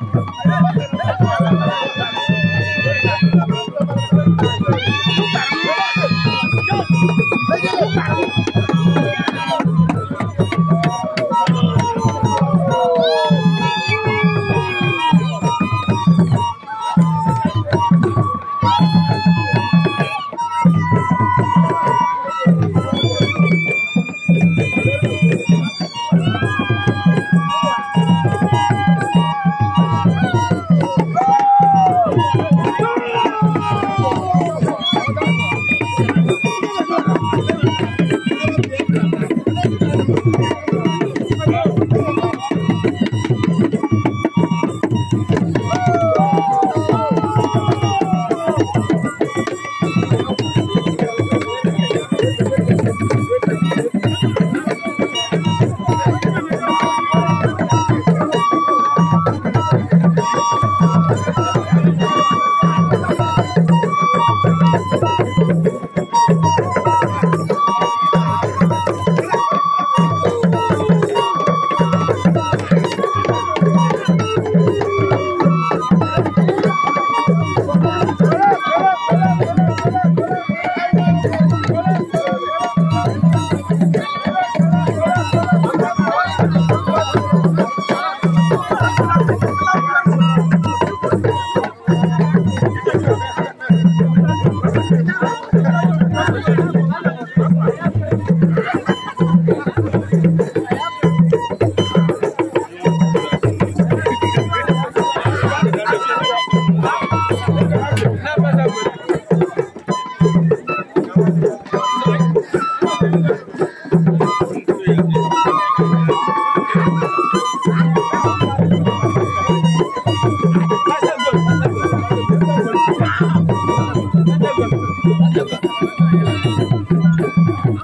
¡Vamos, vamos, tiempo le